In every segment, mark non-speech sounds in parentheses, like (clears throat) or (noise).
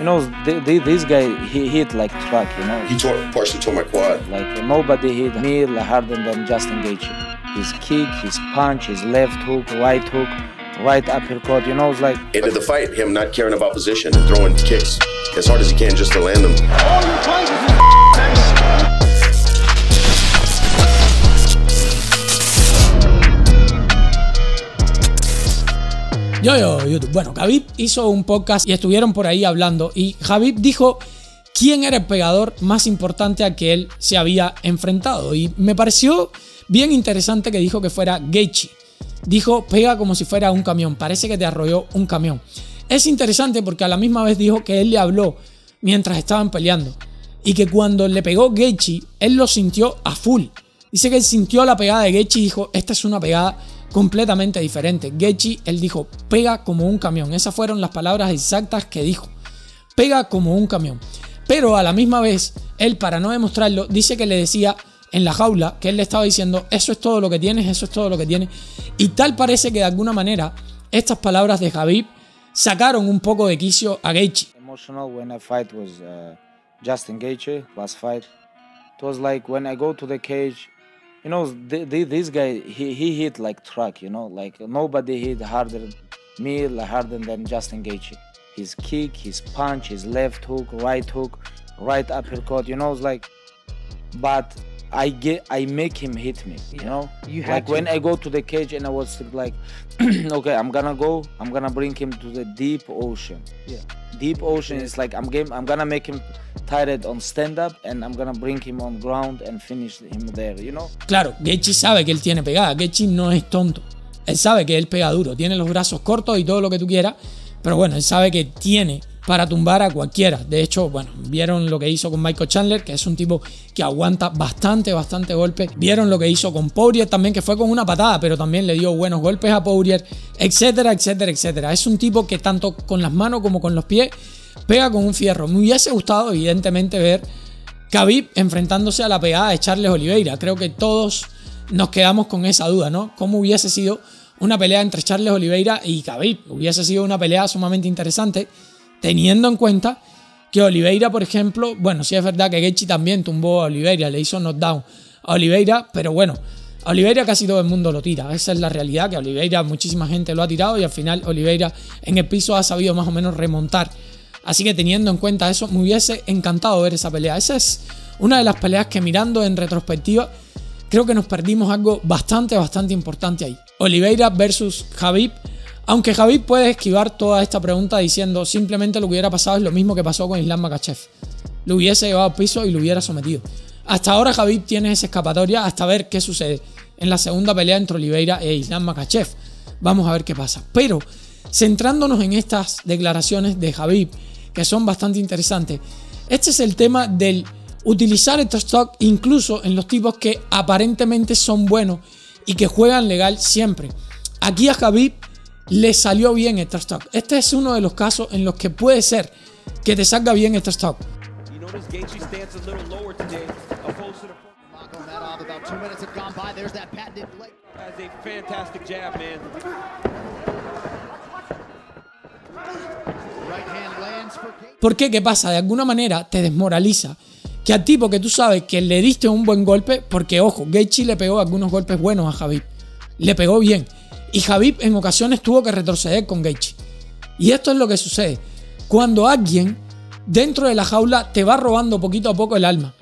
You know, th- th- this guy he hit like truck. You know, He tore, partially tore my quad. like nobody hit me harder than Justin Gaethje. His kick, his punch, his left hook, right hook, right uppercut. You know, it's like Into the fight, him not caring about position and throwing kicks as hard as he can just to land them. Yo, yo, YouTube. Bueno, Javib hizo un podcast y estuvieron por ahí hablando. Y Javib dijo quién era el pegador más importante a que él se había enfrentado. Y me pareció bien interesante que dijo que fuera Gaethje. Dijo, pega como si fuera un camión. Parece que te arrolló un camión. Es interesante porque a la misma vez dijo que él le habló mientras estaban peleando. Y que cuando le pegó Gaethje, él lo sintió a full. Dice que él sintió la pegada de Gaethje y dijo, esta es una pegada completamente diferente. Gaethje, él dijo, pega como un camión. Esas fueron las palabras exactas que dijo. Pega como un camión. Pero a la misma vez, él para no demostrarlo, dice que le decía en la jaula que él le estaba diciendo, eso es todo lo que tienes, eso es todo lo que tienes. Y tal parece que de alguna manera estas palabras de Javib sacaron un poco de quicio a uh, Justin Gaethje fight. It was like when I go to the cage, you know, th- th- this guy he, he hit like truck, you know, like nobody hit harder me harder than Justin Gaethje. His kick, his punch, his left hook, right hook, right uppercut, you know, it's like, but I get I make him hit me, you know. You like when to. I go to the cage and I was like, (clears throat) okay, I'm gonna go, I'm gonna bring him to the deep ocean deep ocean is like I'm game I'm gonna make him tired on stand up and I'm gonna bring him on ground and finish him there, you know? Claro, Gaethje sabe que él tiene pegada. Gaethje no es tonto. Él sabe que él pega duro. Tiene los brazos cortos y todo lo que tú quieras. Pero bueno, él sabe que tiene para tumbar a cualquiera. De hecho, bueno, vieron lo que hizo con Michael Chandler, que es un tipo que aguanta bastante, bastante golpes. Vieron lo que hizo con Poirier también, que fue con una patada, pero también le dio buenos golpes a Poirier, etcétera, etcétera, etcétera. Es un tipo que tanto con las manos como con los pies pega con un fierro. Me hubiese gustado, evidentemente, ver Khabib enfrentándose a la pegada de Charles Oliveira. Creo que todos nos quedamos con esa duda, ¿no? ¿Cómo hubiese sido una pelea entre Charles Oliveira y Khabib? Hubiese sido una pelea sumamente interesante, teniendo en cuenta que Oliveira, por ejemplo, bueno, sí es verdad que Gaethje también tumbó a Oliveira, le hizo knockdown a Oliveira, pero bueno, a Oliveira casi todo el mundo lo tira. Esa es la realidad, que Oliveira muchísima gente lo ha tirado y al final Oliveira en el piso ha sabido más o menos remontar. Así que teniendo en cuenta eso, me hubiese encantado ver esa pelea. Esa es una de las peleas que mirando en retrospectiva, creo que nos perdimos algo bastante, bastante importante ahí. Oliveira versus Javib. Aunque Javib puede esquivar toda esta pregunta diciendo simplemente lo que hubiera pasado es lo mismo que pasó con Islam Makachev. Lo hubiese llevado al piso y lo hubiera sometido. Hasta ahora Javib tiene esa escapatoria hasta ver qué sucede en la segunda pelea entre Oliveira e Islam Makachev. Vamos a ver qué pasa. Pero centrándonos en estas declaraciones de Javib, que son bastante interesantes, este es el tema del utilizar el stock incluso en los tipos que aparentemente son buenos y que juegan legal siempre. Aquí a Javib le salió bien el stock. Este es uno de los casos en los que puede ser que te salga bien el for Gaethje. ¿Por qué? ¿Qué pasa? De alguna manera te desmoraliza que al tipo que tú sabes que le diste un buen golpe, porque ojo, Gaethje le pegó algunos golpes buenos a Javib, le pegó bien. Y Javib en ocasiones tuvo que retroceder con Gaethje. Y esto es lo que sucede. Cuando alguien dentro de la jaula te va robando poquito a poco el alma.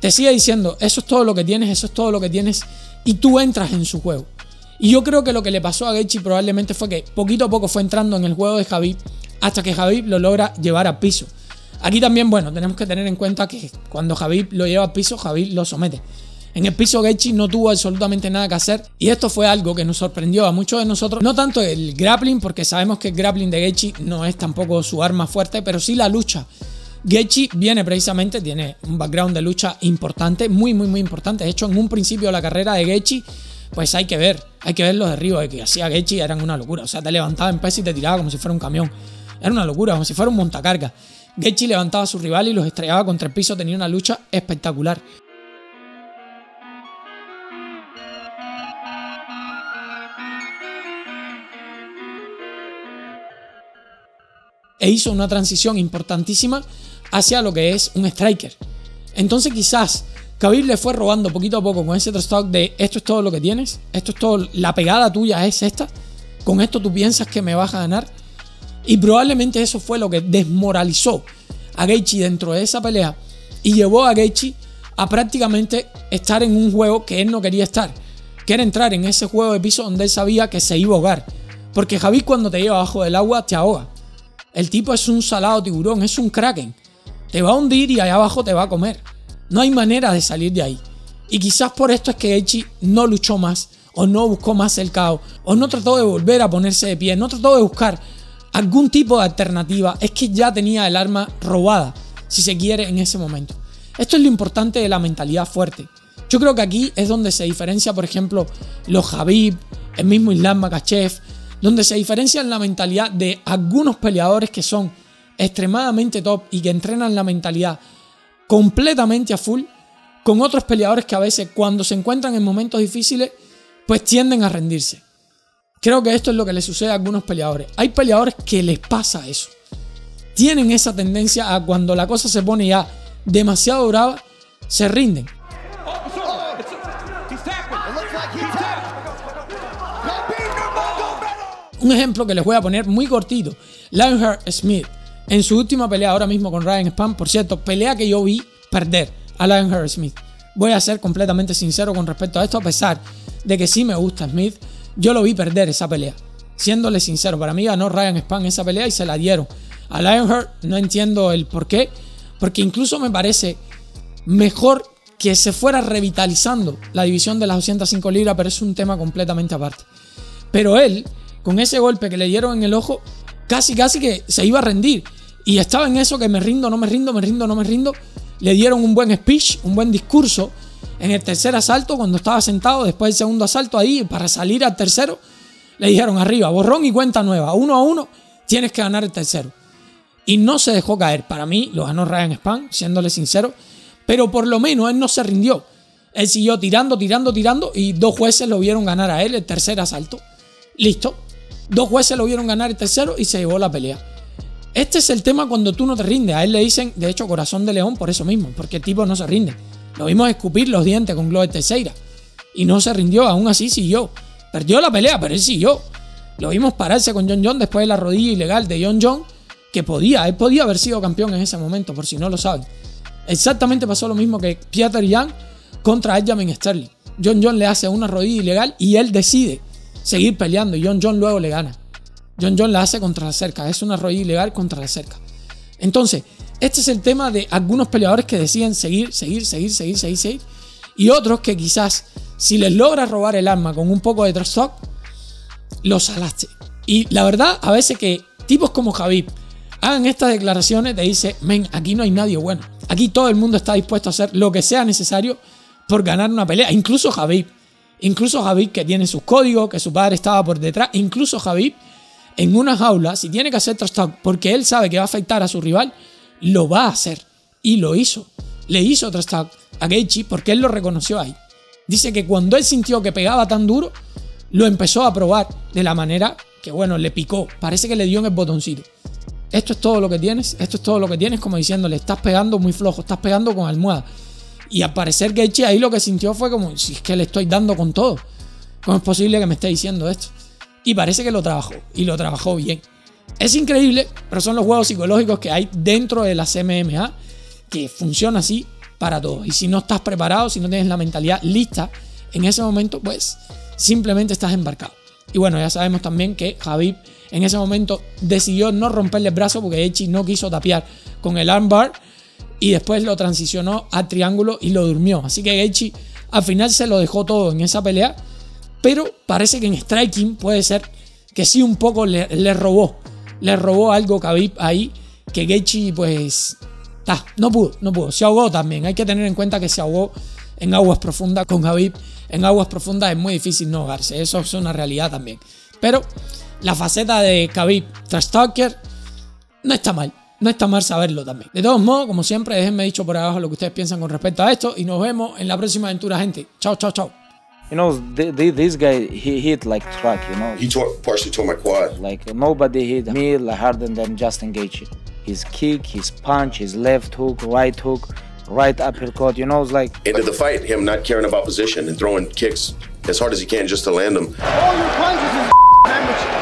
Te sigue diciendo, eso es todo lo que tienes, eso es todo lo que tienes. Y tú entras en su juego. Y yo creo que lo que le pasó a Gaethje probablemente fue que poquito a poco fue entrando en el juego de Javib hasta que Javib lo logra llevar al piso. Aquí también, bueno, tenemos que tener en cuenta que cuando Javib lo lleva al piso, Javib lo somete. En el piso Gaethje no tuvo absolutamente nada que hacer y esto fue algo que nos sorprendió a muchos de nosotros. No tanto el grappling, porque sabemos que el grappling de Gaethje no es tampoco su arma fuerte, pero sí la lucha. Gaethje viene precisamente, tiene un background de lucha importante, muy, muy, muy importante. De hecho, en un principio de la carrera de Gaethje, pues hay que ver, hay que ver los derribos de que hacía Gaethje, eran una locura. O sea, te levantaba en peso y te tiraba como si fuera un camión. Era una locura, como si fuera un montacarga. Gaethje levantaba a su rival y los estrellaba contra el piso, tenía una lucha espectacular. e hizo una transición importantísima hacia lo que es un striker. Entonces quizás Khabib le fue robando poquito a poco con ese talk de esto es todo lo que tienes, esto es todo, la pegada tuya es esta, con esto tú piensas que me vas a ganar. Y probablemente eso fue lo que desmoralizó a Gaethje dentro de esa pelea y llevó a Gaethje a prácticamente estar en un juego que él no quería estar, que era entrar en ese juego de piso donde él sabía que se iba a ahogar. Porque Javi cuando te lleva abajo del agua te ahoga. El tipo es un salado tiburón, es un kraken. Te va a hundir y allá abajo te va a comer. No hay manera de salir de ahí. Y quizás por esto es que Echi no luchó más, o no buscó más el caos, o no trató de volver a ponerse de pie, no trató de buscar algún tipo de alternativa. Es que ya tenía el arma robada, si se quiere, en ese momento. Esto es lo importante de la mentalidad fuerte. Yo creo que aquí es donde se diferencia, por ejemplo, los Habib, el mismo Islam Makachev, donde se diferencia la mentalidad de algunos peleadores que son extremadamente top y que entrenan la mentalidad completamente a full, con otros peleadores que a veces cuando se encuentran en momentos difíciles, pues tienden a rendirse. Creo que esto es lo que le sucede a algunos peleadores. Hay peleadores que les pasa eso. Tienen esa tendencia a cuando la cosa se pone ya demasiado brava, se rinden. Un ejemplo que les voy a poner muy cortito. Lionheart Smith, en su última pelea ahora mismo con Ryan Spam, por cierto, pelea que yo vi perder a Lionheart Smith. Voy a ser completamente sincero con respecto a esto, a pesar de que sí me gusta Smith, yo lo vi perder esa pelea. Siéndole sincero, para mí ganó Ryan Spam esa pelea y se la dieron. A Lionheart no entiendo el por qué, porque incluso me parece mejor que se fuera revitalizando la división de las 205 libras, pero es un tema completamente aparte. Pero él con ese golpe que le dieron en el ojo, casi casi que se iba a rendir. Y estaba en eso que me rindo, no me rindo, me rindo, no me rindo. Le dieron un buen speech, un buen discurso. En el tercer asalto, cuando estaba sentado, después del segundo asalto ahí, para salir al tercero, le dijeron arriba, borrón y cuenta nueva, uno a uno, tienes que ganar el tercero. Y no se dejó caer. Para mí lo ganó Ryan Span, siéndole sincero. Pero por lo menos él no se rindió. Él siguió tirando, tirando, tirando y dos jueces lo vieron ganar a él el tercer asalto. Listo. Dos jueces lo vieron ganar el tercero y se llevó la pelea. Este es el tema cuando tú no te rindes. A él le dicen, de hecho, corazón de león por eso mismo, porque el tipo no se rinde. Lo vimos escupir los dientes con Glover Teixeira. Y no se rindió, aún así siguió. Perdió la pelea, pero él siguió. Lo vimos pararse con John John después de la rodilla ilegal de John John, que podía, él podía haber sido campeón en ese momento, por si no lo saben. Exactamente pasó lo mismo que Peter Young contra Edjamin Sterling. John John le hace una rodilla ilegal y él decide seguir peleando y John John luego le gana. John John la hace contra la cerca, es una rodilla ilegal contra la cerca. Entonces, este es el tema de algunos peleadores que deciden seguir, seguir, seguir, seguir, seguir, seguir. Y otros que quizás, si les logra robar el arma con un poco de trash talk, los salaste. Y la verdad, a veces que tipos como Javib hagan estas declaraciones, te dice, men, aquí no hay nadie bueno. Aquí todo el mundo está dispuesto a hacer lo que sea necesario por ganar una pelea. Incluso Javib. Incluso Javib que tiene sus códigos, que su padre estaba por detrás. Incluso Javib en una jaula, si tiene que hacer trash talk porque él sabe que va a afectar a su rival, lo va a hacer. Y lo hizo. Le hizo trash talk a Gaethje porque él lo reconoció ahí. Dice que cuando él sintió que pegaba tan duro, lo empezó a probar de la manera que, bueno, le picó. Parece que le dio en el botoncito. Esto es todo lo que tienes, esto es todo lo que tienes, como diciéndole, estás pegando muy flojo, estás pegando con almohada. Y al parecer Gaethje ahí lo que sintió fue como, si es que le estoy dando con todo. ¿Cómo es posible que me esté diciendo esto? Y parece que lo trabajó, y lo trabajó bien. Es increíble, pero son los juegos psicológicos que hay dentro de la CMMA que funciona así para todos. Y si no estás preparado, si no tienes la mentalidad lista en ese momento, pues simplemente estás embarcado. Y bueno, ya sabemos también que Javib en ese momento decidió no romperle el brazo porque Echi no quiso tapiar con el armbar y después lo transicionó al triángulo y lo durmió. Así que Echi al final se lo dejó todo en esa pelea, pero parece que en striking puede ser que sí un poco le robó, le robó algo Khabib ahí que Gaethje pues ta, no pudo, no pudo, se ahogó también. Hay que tener en cuenta que se ahogó en aguas profundas con Khabib. En aguas profundas es muy difícil no ahogarse, eso es una realidad también. Pero la faceta de Khabib trash talker no está mal. No está mal saberlo también. De todos modos, como siempre, déjenme dicho por abajo lo que ustedes piensan con respecto a esto y nos vemos en la próxima aventura, gente. Chao, chao, chao. You know, th- th- this guy he hit like truck. You know, He tore, partially tore my quad. like nobody hit me like harder than Justin Gaethje. His kick, his punch, his left hook, right hook, right uppercut. You know, it's like Into the fight, him not caring about position and throwing kicks as hard as he can just to land them. All your punches is (laughs) damage.